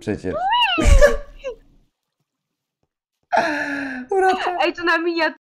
Przecież. Urata. Ej, to na miniaturze